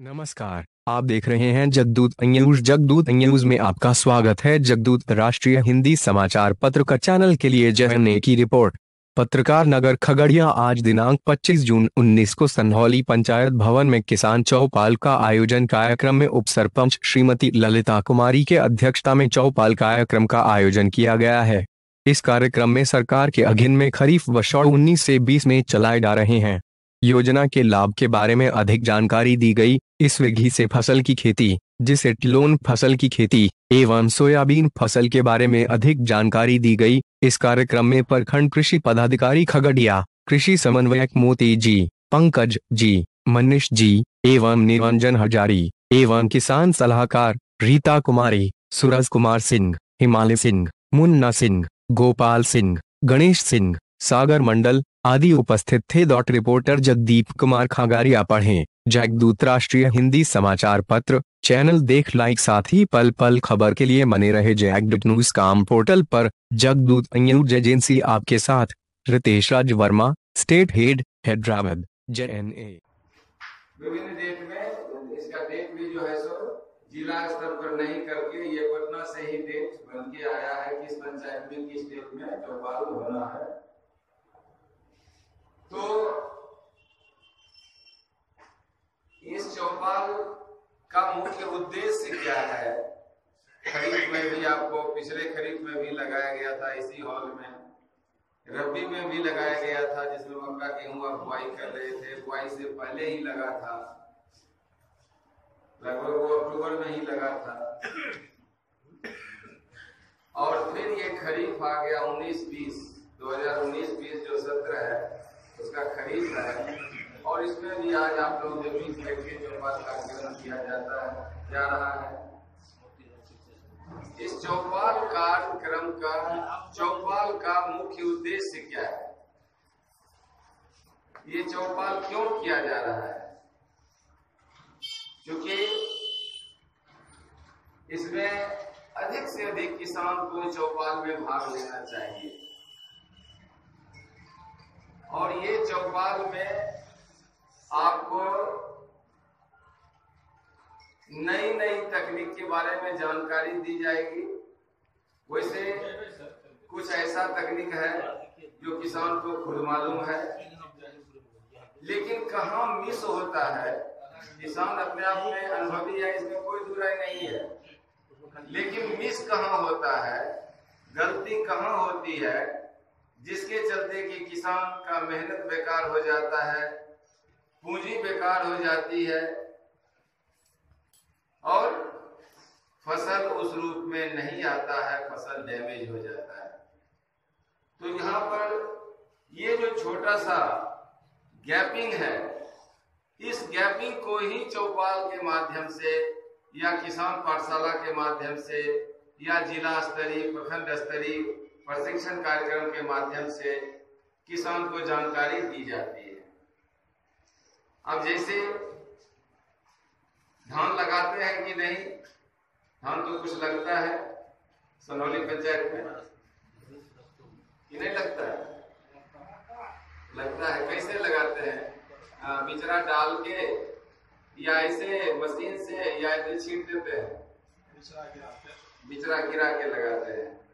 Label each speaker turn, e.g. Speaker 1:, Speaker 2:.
Speaker 1: नमस्कार। आप देख रहे हैं जगदूत न्यूज़ जगदूत न्यूज़ में आपका स्वागत है। जगदूत राष्ट्रीय हिंदी समाचार पत्र का चैनल के लिए जहने की रिपोर्ट। पत्रकार नगर खगड़िया आज दिनांक 25 जून 19 को सन्हौली पंचायत भवन में किसान चौपाल का आयोजन कार्यक्रम में उप सरपंच श्रीमती ललिता कुमारी के अध्यक्षता में चौपाल कार्यक्रम का आयोजन किया गया है। इस कार्यक्रम में सरकार के अधीन में खरीफ वर्ष उन्नीस से बीस में चलाए जा रहे हैं। योजना के लाभ के बारे में अधिक जानकारी दी गई। इस विधि से फ़सल की खेती, जिसे टिलोन फ़सल की खेती, एवं सोयाबीन फ़सल के बारे में अधिक जानकारी दी गई, इस कार्यक्रम में प्रखंड कृषि पदाधिकारी खगड़िया, कृषि समन्वयक मोती जी, पंकज जी, मनीष जी, एवं निरंजन हजारी, एवं किसान सलाहकार, रीता कुमारी, सूरज कुमार सिंह, हिमालय सिंह, मुन्ना सिंह, गोपाल सिंह, गणेश सिंह, सागर मंडल आदि उपस्थित थे। डॉट रिपोर्टर जगदीप कुमार खागारिया पढ़े। जगदूत राष्ट्रीय हिंदी समाचार पत्र, चैनल देख लाइक साथ ही पल पल खबर के लिए बने रहे जैगडूत न्यूज़ काम पोर्टल पर। जगदूत न्यूज़ एजेंसी आपके साथ, Ritesh Raj Verma, state head Hyderabad J N A.
Speaker 2: जिला स्तर पर नहीं करके ये पटना से ही डेट बन के आया है, किस पंचायत में, किस डेट में, चौपाल होना है तो इस चौपाल का उद्देश्य क्या है? खरीफ में भी आपको पिछले खरीफ में भी लगाया गया था इसी हॉल में। रबी में भी लगाया गया था जिसमें मक्का गेहूँ आप बुआई कर रहे थे, बुआई से पहले ही लगा था। लगभग वो अक्टूबर में ही लगा था। और फिर ये खरीफ आ गया 19 बीस। 2019 बीस जो सत्र है, उसका खरीफ है और इसमें भी आज आप लोग जो बीस बैठे जो बात कार्यक्रम किया जाता है, जा रहा है, इस चौपाल कार्यक्रम का, चौपाल का मुख्य उद्देश्य क्या है? ये चौपाल क्यों किया जा रहा है? क्योंकि इसमें अधिक से अधिक किसान को चौपाल में भाग लेना चाहिए। और ये चौपाल में आपको नई नई तकनीक के बारे में जानकारी दी जाएगी। वैसे कुछ ऐसा तकनीक है जो किसान को खुद मालूम है। लेकिन कहा मिस होता है? किसान अपने आप में अनुभवी है, इसमें कोई दुराई नहीं है। लेकिन मिस कहाँ होता है? गलती कहाँ होती है? जिसके चलते कि किसान का मेहनत बेकार हो जाता है। पूंजी बेकार हो जाती है और फ़सल उस रूप में नहीं आता है, फ़सल डैमेज हो जाता है। तो यहाँ पर ये जो छोटा सा गैपिंग है, इस गैपिंग को ही चौपाल के माध्यम से या किसान पाठशाला के माध्यम से या जिला स्तरीय, प्रखंड स्तरीय प्रशिक्षण कार्यक्रम के माध्यम से किसान को जानकारी दी जाती है। अब जैसे धान लगाते हैं कि नहीं, धान तो कुछ लगता है, सनौली पंचायत में। कि नहीं लगता है? लगता है। कैसे लगाते हैं? बिचरा डाल के या ऐसे मशीन से या ऐसे छीट देते हैं? बिचरा गिरा के लगाते हैं।